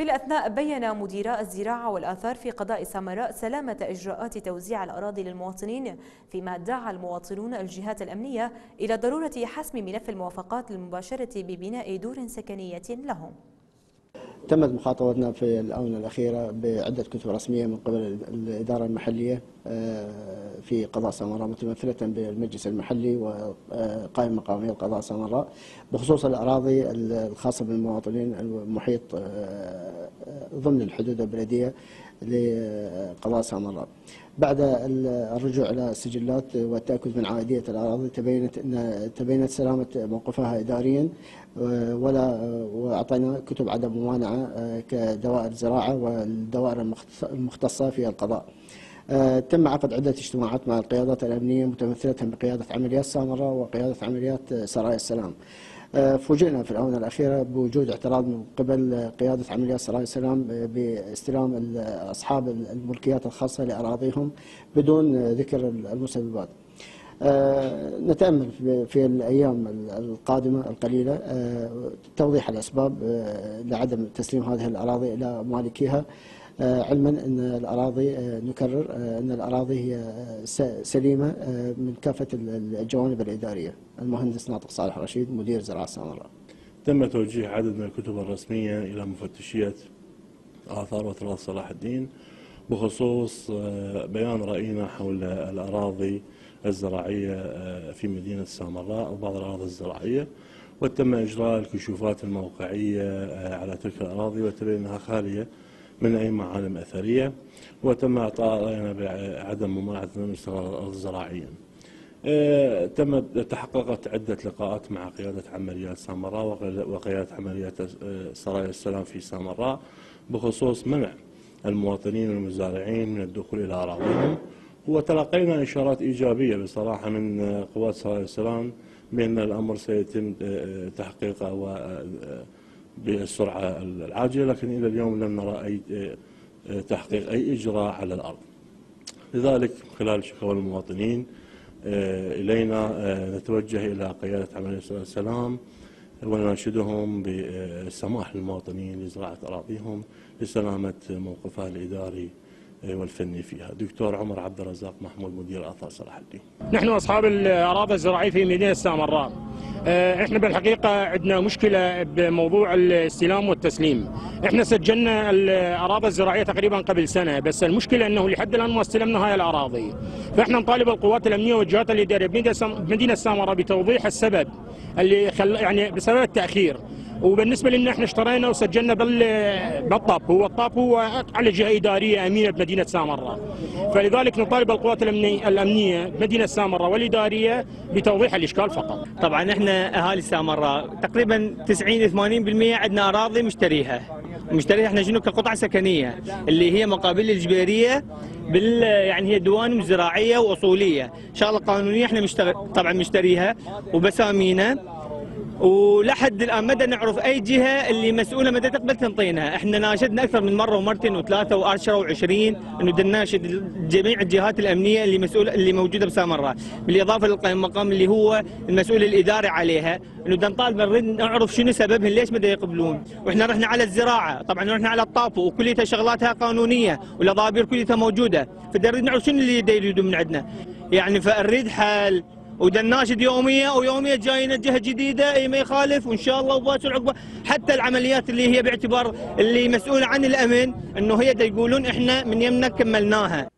في الأثناء بين مديراء الزراعة والآثار في قضاء سامراء سلامة إجراءات توزيع الأراضي للمواطنين فيما دعا المواطنون الجهات الأمنية إلى ضرورة حسم ملف الموافقات للمباشرة ببناء دور سكنية لهم. تمت مخاطبتنا في الآونة الأخيرة بعدة كتب رسمية من قبل الإدارة المحلية آه، في قضاء سامراء متمثلة بالمجلس المحلي وقائمة مقامية قضاء سامراء بخصوص الأراضي الخاصة بالمواطنين المحيط آه، ضمن الحدود البلدية. لقضاء سامراء بعد الرجوع إلى السجلات والتأكد من عائدية الأراضي تبينت ان تبينت سلامة موقفها اداريا ولا وأعطينا كتب عدم ممانعه كدوائر زراعه والدوائر المختصة في القضاء. تم عقد عدة اجتماعات مع القيادات الأمنية متمثلة بقيادة عمليات سامرة وقيادة عمليات سرايا السلام. آه، فوجئنا في الآونة الأخيرة بوجود اعتراض من قبل قيادة عمليات سرايا السلام باستلام أصحاب الملكيات الخاصة لأراضيهم بدون ذكر المسببات. آه، نتأمل في الأيام القادمة القليلة آه، توضيح الأسباب لعدم تسليم هذه الأراضي إلى مالكيها. آه، علما إن الأراضي آه، نكرر آه، إن الأراضي هي سليمة من كافة الجوانب الإدارية. المهندس ناطق صالح رشيد مدير زراعة سامراء. تم توجيه عدد من الكتب الرسمية إلى مفتشيه آثار وتراث صلاح الدين بخصوص بيان رأينا حول الأراضي الزراعية في مدينة سامراء وبعض الأراضي الزراعية وتم إجراء الكشوفات الموقعية على تلك الأراضي وتبين انها خالية من أي معالم أثرية وتم إعطاء رأينا بعدم ممانعة الأرض الزراعية آه، تم تحققت عدة لقاءات مع قيادة عمليات سامراء وقيادة عمليات آه، سرايا السلام في سامراء بخصوص منع المواطنين والمزارعين من الدخول إلى أراضيهم. وتلقينا إشارات إيجابية بصراحة من قوات سرايا السلام بأن الأمر سيتم آه، تحقيقه بالسرعة العاجلة لكن إلى اليوم لم نرى أي آه، تحقيق أي إجراء على الأرض. لذلك خلال شكوى المواطنين آه، إلينا آه، نتوجه إلى قيادة عملية السلام ونناشدهم بالسماح للمواطنين لزراعة أراضيهم لسلامة موقفها الإداري والفني فيها. دكتور عمر عبد الرزاق محمود مدير آثار صلاح الدين. نحن أصحاب الأراضي الزراعية في مدينة سامراء آه، إحنا بالحقيقة عندنا مشكلة بموضوع الاستلام والتسليم. إحنا سجلنا الاراضي الزراعية تقريبا قبل سنة بس المشكلة إنه لحد الآن ما استلمنا هاي الأراضي. فإحنا نطالب القوات الأمنية والجهات الاداريه بمدينة سامراء بتوضيح السبب اللي خل يعني بسبب التأخير. وبالنسبة لنا إحنا اشترينا وسجلنا بالطاب هو الطاب هو على جهة إدارية أمينة بمدينه سامراء فلذلك نطالب القوات الأمنية بمدينه سامراء والإدارية بتوضيح الإشكال فقط. طبعا إحنا أهالي سامراء تقريبا 90 80% عندنا أراضي مشتريها. مشتريها إحنا شنو؟ كقطع سكنية اللي هي مقابل الجبيرية بال يعني هي دوانم زراعيه وأصولية. شغله قانونية إحنا مشتغل طبعا مشتريها وبسامينا. ولحد الآن مدى نعرف؟ أي جهة اللي مسؤولة مدى تقبل تنطينا، إحنا ناشدنا أكثر من مرة ومرتين وثلاثة وعشره وعشرين إنه نناشد جميع الجهات الأمنية اللي مسؤوله اللي موجودة بسامراء، بالإضافة للقائم المقام اللي هو المسؤول الإداري عليها، إنه نطالب نريد نعرف شنو سببهم ليش مدى يقبلون، وإحنا رحنا على الزراعة، طبعا رحنا على الطافو وكليتها شغلاتها قانونية والاضابير كليتها موجودة، فنريد نعرف شنو اللي يريدون من عندنا. يعني فنريد حل ودناشد يومية ويوميه جاينا جهه جديدة أي ما يخالف وإن شاء الله وباكر عقبه حتى العمليات اللي هي باعتبار اللي مسؤولة عن الأمن إنه هي يقولون إحنا من يمنا كملناها.